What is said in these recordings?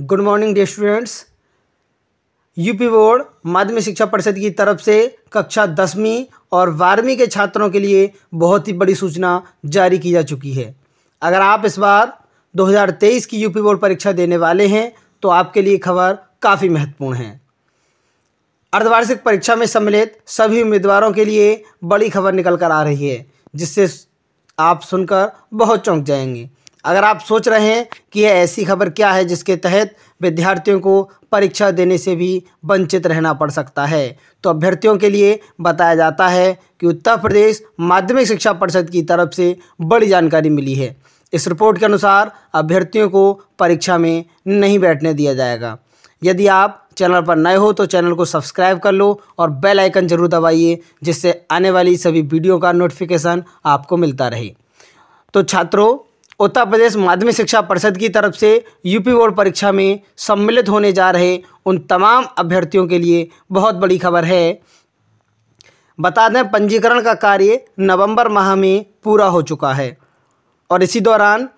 Good morning dear students UP board माध्यमिक शिक्षा परिषद की तरफ़ से कक्षा दसवीं और बारहवीं के छात्रों के लिए बहुत ही बड़ी सूचना जारी की जा चुकी है। अगर आप इस बार 2023 की यूपी बोर्ड परीक्षा देने वाले हैं तो आपके लिए खबर काफ़ी महत्वपूर्ण है। अर्धवार्षिक परीक्षा में सम्मिलित सभी उम्मीदवारों के लिए बड़ी खबर निकल कर आ रही है, जिससे आप सुनकर बहुत चौंक जाएँगे। अगर आप सोच रहे हैं कि यह ऐसी खबर क्या है जिसके तहत विद्यार्थियों को परीक्षा देने से भी वंचित रहना पड़ सकता है तो अभ्यर्थियों के लिए बताया जाता है कि उत्तर प्रदेश माध्यमिक शिक्षा परिषद की तरफ़ से बड़ी जानकारी मिली है। इस रिपोर्ट के अनुसार अभ्यर्थियों को परीक्षा में नहीं बैठने दिया जाएगा। यदि आप चैनल पर नए हो तो चैनल को सब्सक्राइब कर लो और बेल आइकन ज़रूर दबाइए, जिससे आने वाली सभी वीडियो का नोटिफिकेशन आपको मिलता रहे। तो छात्रों उत्तर प्रदेश माध्यमिक शिक्षा परिषद की तरफ़ से यूपी बोर्ड परीक्षा में सम्मिलित होने जा रहे उन तमाम अभ्यर्थियों के लिए बहुत बड़ी खबर है। बता दें, पंजीकरण का कार्य नवंबर माह में पूरा हो चुका है और इसी दौरान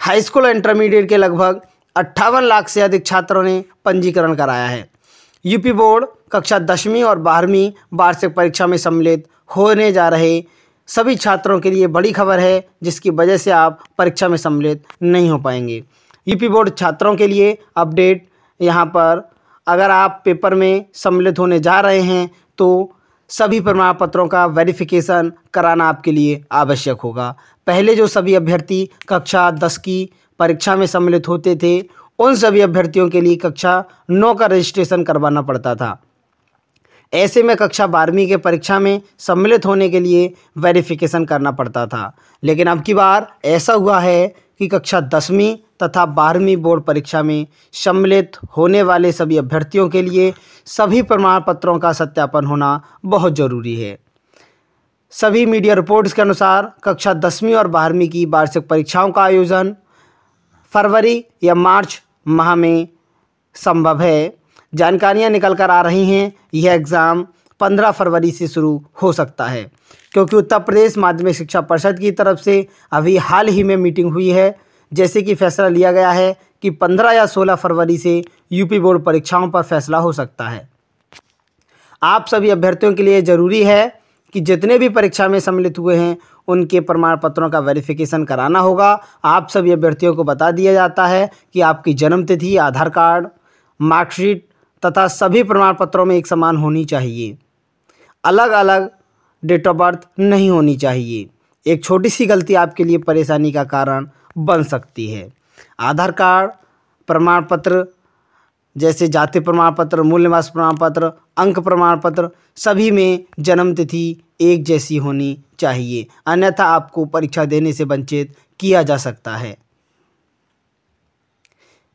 हाई स्कूल इंटरमीडिएट के लगभग अट्ठावन लाख से अधिक छात्रों ने पंजीकरण कराया है। यूपी बोर्ड कक्षा दसवीं और बारहवीं वार्षिक परीक्षा में सम्मिलित होने जा रहे सभी छात्रों के लिए बड़ी खबर है, जिसकी वजह से आप परीक्षा में सम्मिलित नहीं हो पाएँगे। यूपी बोर्ड छात्रों के लिए अपडेट यहाँ पर, अगर आप पेपर में सम्मिलित होने जा रहे हैं तो सभी प्रमाण पत्रों का वेरिफिकेशन कराना आपके लिए आवश्यक होगा। पहले जो सभी अभ्यर्थी कक्षा दस की परीक्षा में सम्मिलित होते थे, उन सभी अभ्यर्थियों के लिए कक्षा नौ का रजिस्ट्रेशन करवाना पड़ता था। ऐसे में कक्षा बारहवीं के परीक्षा में सम्मिलित होने के लिए वेरिफिकेशन करना पड़ता था। लेकिन अब की बार ऐसा हुआ है कि कक्षा दसवीं तथा बारहवीं बोर्ड परीक्षा में सम्मिलित होने वाले सभी अभ्यर्थियों के लिए सभी प्रमाण पत्रों का सत्यापन होना बहुत ज़रूरी है। सभी मीडिया रिपोर्ट्स के अनुसार कक्षा दसवीं और बारहवीं की वार्षिक परीक्षाओं का आयोजन फरवरी या मार्च माह में संभव है। जानकारियाँ निकल कर आ रही हैं। यह एग्ज़ाम पंद्रह फरवरी से शुरू हो सकता है। क्योंकि उत्तर प्रदेश माध्यमिक शिक्षा परिषद की तरफ़ से अभी हाल ही में मीटिंग हुई है। जैसे कि फैसला लिया गया है कि पंद्रह या सोलह फरवरी से यूपी बोर्ड परीक्षाओं पर फैसला हो सकता है। आप सभी अभ्यर्थियों के लिए ज़रूरी है कि जितने भी परीक्षा में सम्मिलित हुए हैं, उनके प्रमाण पत्रों का वेरिफिकेशन कराना होगा। आप सभी अभ्यर्थियों को बता दिया जाता है कि आपकी जन्म तिथि आधार कार्ड मार्कशीट तथा सभी प्रमाण पत्रों में एक समान होनी चाहिए। अलग अलग डेट ऑफ़ बर्थ नहीं होनी चाहिए। एक छोटी सी गलती आपके लिए परेशानी का कारण बन सकती है। आधार कार्ड प्रमाण पत्र जैसे जाति प्रमाण पत्र मूल निवास प्रमाण पत्र अंक प्रमाण पत्र सभी में जन्म तिथि एक जैसी होनी चाहिए। अन्यथा आपको परीक्षा देने से वंचित किया जा सकता है।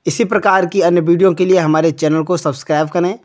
इसी प्रकार की अन्य वीडियो के लिए हमारे चैनल को सब्सक्राइब करें।